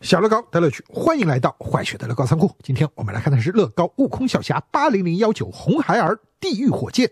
小乐高的乐趣，欢迎来到坏雪的乐高仓库。今天我们来看的是乐高悟空小侠八零零幺九红孩儿地狱火箭。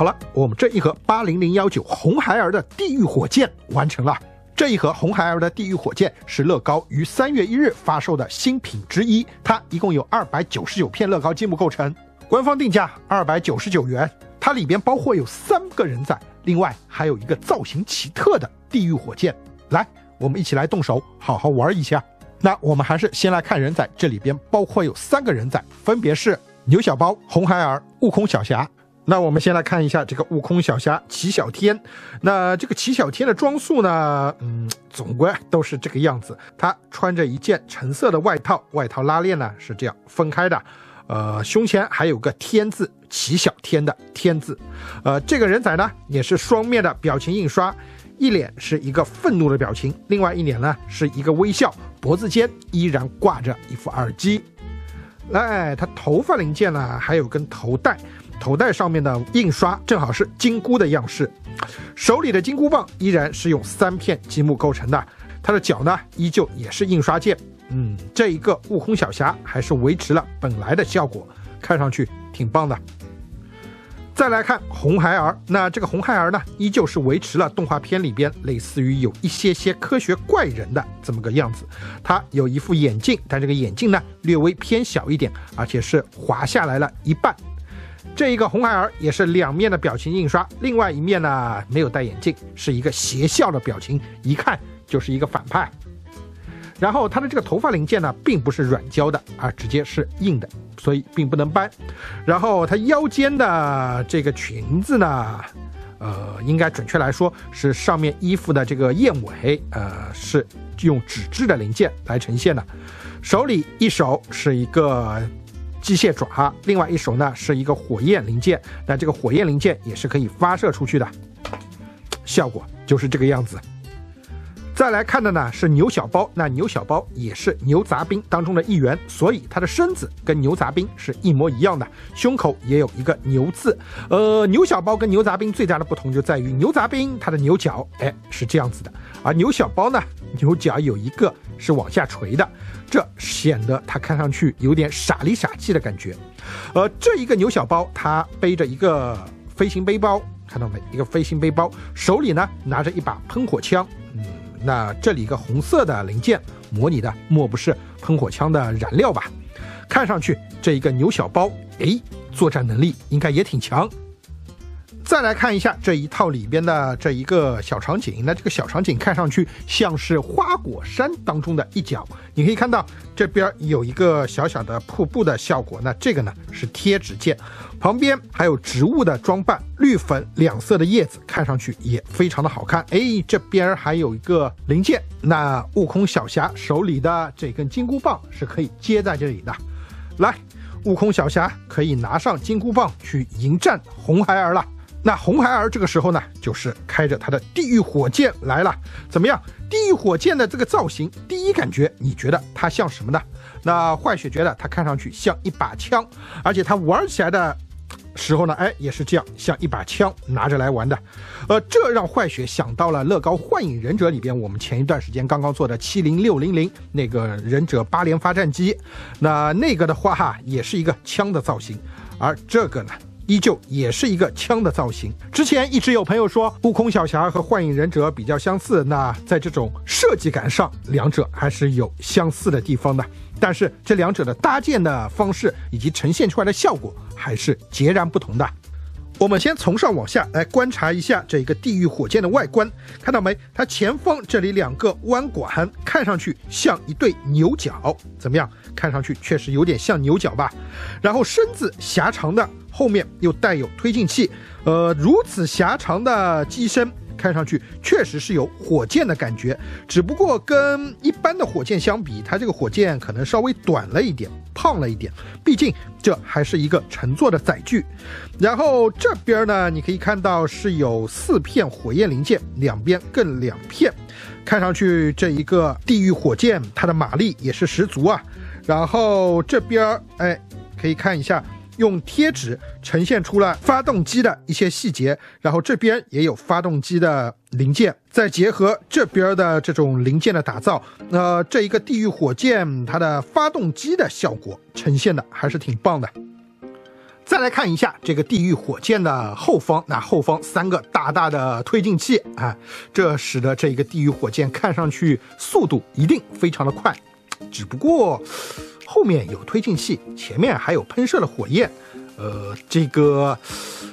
好了，我们这一盒八零零幺九红孩儿的地狱火箭完成了。这一盒红孩儿的地狱火箭是乐高于三月一日发售的新品之一，它一共有二百九十九片乐高积木构成，官方定价二百九十九元。它里边包括有三个人仔，另外还有一个造型奇特的地狱火箭。来，我们一起来动手，好好玩一下。那我们还是先来看人仔，这里边包括有三个人仔，分别是牛小包、红孩儿、悟空小侠。那我们先来看一下这个悟空小侠齐小天。那这个齐小天的装束呢，嗯，总归都是这个样子。他穿着一件橙色的外套，外套拉链呢是这样分开的。呃，胸前还有个天字，齐小天的天字。呃，这个人仔呢也是双面的表情印刷，一脸是一个愤怒的表情，另外一脸呢是一个微笑，脖子间依然挂着一副耳机。来，他头发零件呢还有根头带。头带上面的印刷正好是金箍的样式，手里的金箍棒依然是用三片积木构成的，它的脚呢依旧也是印刷件。嗯，这一个悟空小侠还是维持了本来的效果，看上去挺棒的。再来看红孩儿，那这个红孩儿呢，依旧是维持了动画片里边类似于有一些些科学怪人的这么个样子。他有一副眼镜，但这个眼镜呢略微偏小一点，而且是滑下来了一半。这一个红孩儿也是两面的表情印刷，另外一面呢没有戴眼镜，是一个邪笑的表情，一看就是一个反派。然后他的这个头发零件呢，并不是软胶的，啊直接是硬的，所以并不能搬。然后他腰间的这个裙子呢，呃，应该准确来说是上面衣服的这个燕尾，呃，是用纸质的零件来呈现的。手里一手是一个。机械爪，另外一手呢是一个火焰零件，那这个火焰零件也是可以发射出去的，效果就是这个样子。再来看的呢是牛小包，那牛小包也是牛杂兵当中的一员，所以它的身子跟牛杂兵是一模一样的，胸口也有一个牛字。呃，牛小包跟牛杂兵最大的不同就在于牛杂兵它的牛角，哎是这样子的，而牛小包呢牛角有一个是往下垂的。这显得他看上去有点傻里傻气的感觉，呃，这一个牛小包，他背着一个飞行背包，看到没？一个飞行背包，手里呢拿着一把喷火枪，那这里一个红色的零件，模拟的莫不是喷火枪的燃料吧？看上去这一个牛小包，哎，作战能力应该也挺强。再来看一下这一套里边的这一个小场景，那这个小场景看上去像是花果山当中的一角。你可以看到这边有一个小小的瀑布的效果，那这个呢是贴纸件，旁边还有植物的装扮，绿粉两色的叶子看上去也非常的好看。哎，这边还有一个零件，那悟空小侠手里的这根金箍棒是可以接在这里的。来，悟空小侠可以拿上金箍棒去迎战红孩儿了。那红孩儿这个时候呢，就是开着他的地狱火箭来了。怎么样？地狱火箭的这个造型，第一感觉你觉得它像什么呢？那坏雪觉得它看上去像一把枪，而且它玩起来的时候呢，哎，也是这样，像一把枪拿着来玩的。呃，这让坏雪想到了乐高幻影忍者里边我们前一段时间刚刚做的七零六零零那个忍者八连发战机。那那个的话哈，也是一个枪的造型，而这个呢？依旧也是一个枪的造型。之前一直有朋友说，悟空小侠和幻影忍者比较相似，那在这种设计感上，两者还是有相似的地方的。但是这两者的搭建的方式以及呈现出来的效果还是截然不同的。我们先从上往下来观察一下这一个地狱火箭的外观，看到没？它前方这里两个弯管，看上去像一对牛角，怎么样？看上去确实有点像牛角吧？然后身子狭长的。后面又带有推进器，呃，如此狭长的机身，看上去确实是有火箭的感觉。只不过跟一般的火箭相比，它这个火箭可能稍微短了一点，胖了一点。毕竟这还是一个乘坐的载具。然后这边呢，你可以看到是有四片火焰零件，两边各两片，看上去这一个地狱火箭它的马力也是十足啊。然后这边哎，可以看一下。用贴纸呈现出了发动机的一些细节，然后这边也有发动机的零件，再结合这边的这种零件的打造，那这一个地狱火箭它的发动机的效果呈现的还是挺棒的。再来看一下这个地狱火箭的后方，那后方三个大大的推进器啊，这使得这一个地狱火箭看上去速度一定非常的快，只不过。后面有推进器，前面还有喷射的火焰，呃，这个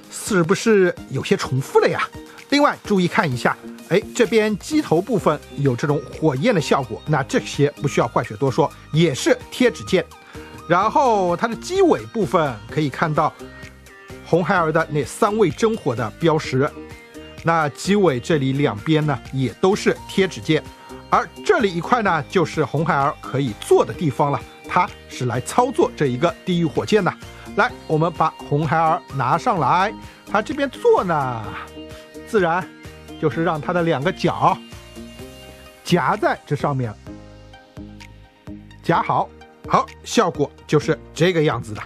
是不是有些重复了呀？另外注意看一下，哎，这边机头部分有这种火焰的效果，那这些不需要坏血多说，也是贴纸件。然后它的机尾部分可以看到红孩儿的那三位真火的标识，那机尾这里两边呢也都是贴纸件，而这里一块呢就是红孩儿可以坐的地方了。他是来操作这一个地狱火箭的。来，我们把红孩儿拿上来。他这边做呢，自然就是让他的两个脚夹在这上面，夹好，好，效果就是这个样子的。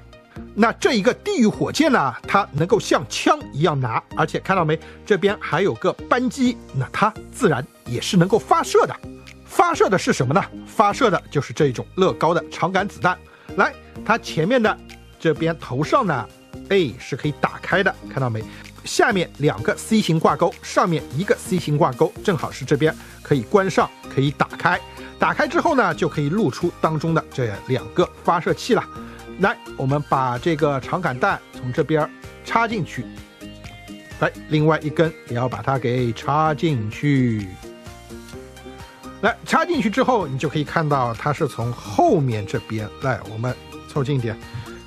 那这一个地狱火箭呢，它能够像枪一样拿，而且看到没，这边还有个扳机，那它自然也是能够发射的。发射的是什么呢？发射的就是这种乐高的长杆子弹。来，它前面的这边头上呢，哎，是可以打开的，看到没？下面两个 C 型挂钩，上面一个 C 型挂钩，正好是这边可以关上，可以打开。打开之后呢，就可以露出当中的这两个发射器了。来，我们把这个长杆弹从这边插进去，来，另外一根也要把它给插进去。来插进去之后，你就可以看到它是从后面这边来，我们凑近一点，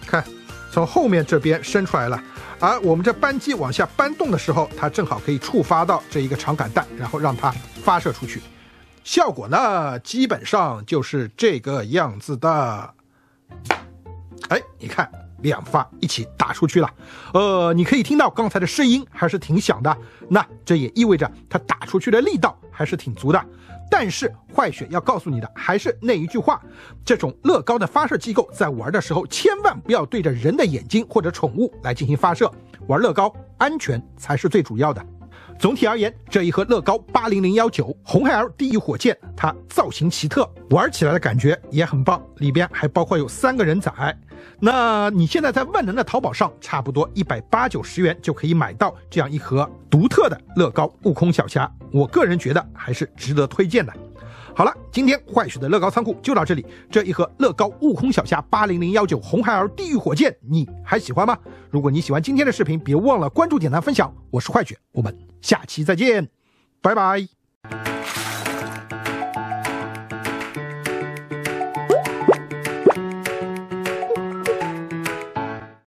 看，从后面这边伸出来了。而我们这扳机往下扳动的时候，它正好可以触发到这一个长杆弹，然后让它发射出去。效果呢，基本上就是这个样子的。哎，你看，两发一起打出去了。呃，你可以听到刚才的声音还是挺响的，那这也意味着它打出去的力道还是挺足的。但是坏血要告诉你的还是那一句话：这种乐高的发射机构在玩的时候，千万不要对着人的眼睛或者宠物来进行发射。玩乐高，安全才是最主要的。总体而言，这一盒乐高八零零幺九红孩儿地狱火箭，它造型奇特，玩起来的感觉也很棒。里边还包括有三个人仔。那你现在在万能的淘宝上，差不多一百八九十元就可以买到这样一盒独特的乐高悟空小侠。我个人觉得还是值得推荐的。好了，今天坏雪的乐高仓库就到这里。这一盒乐高悟空小侠八零零幺九红孩儿地狱火箭，你还喜欢吗？如果你喜欢今天的视频，别忘了关注、点赞、分享。我是坏雪，我们下期再见，拜拜。